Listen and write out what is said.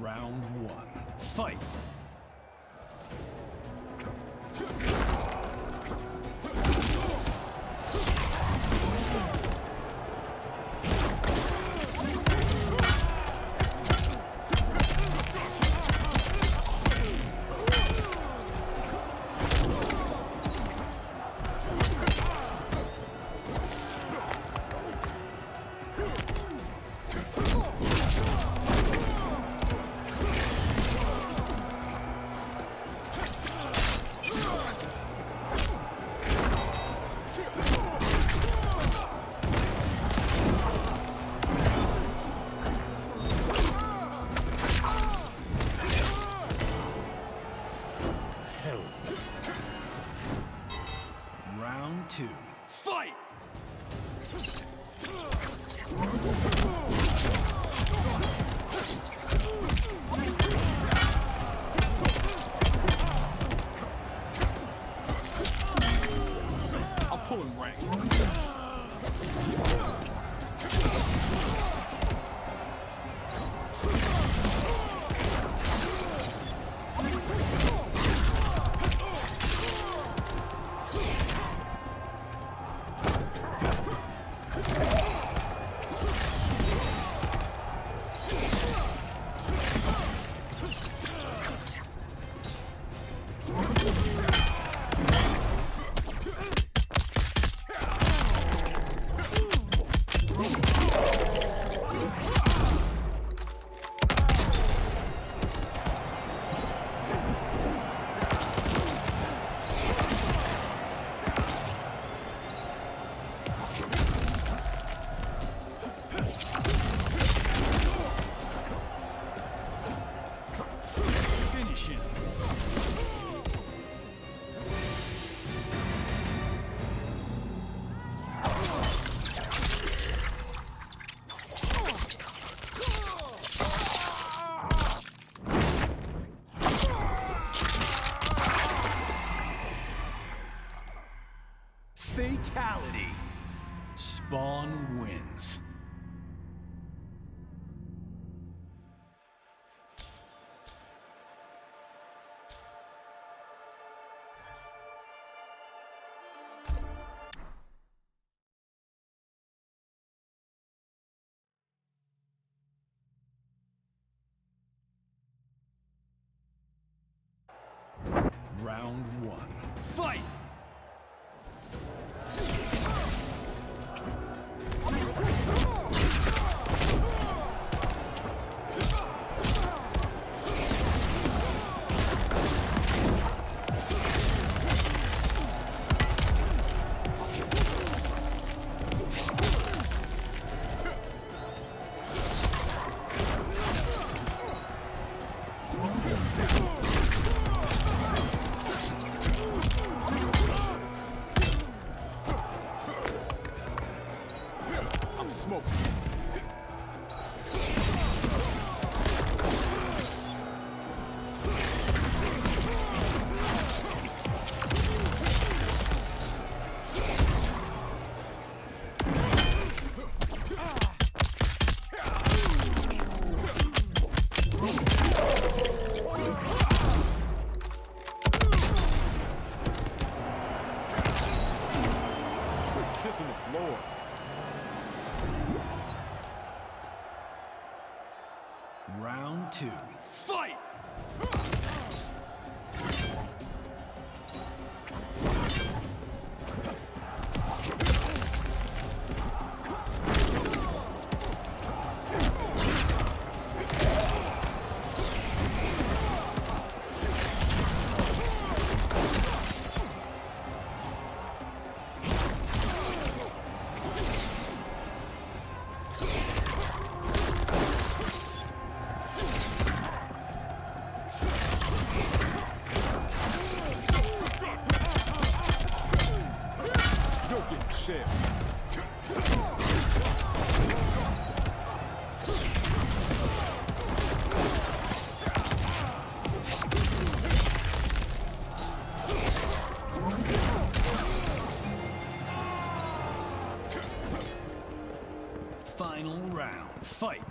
Round one. Fight. Pulling rank. Fatality. Spawn wins. Round one. Fight! Kissing the floor. Round two. Fight! Final round. Fight!